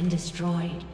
been destroyed.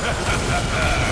Ha ha ha ha!